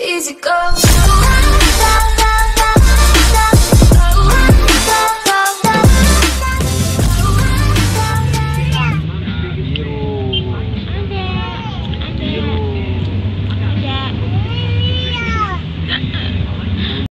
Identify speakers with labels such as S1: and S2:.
S1: easy go.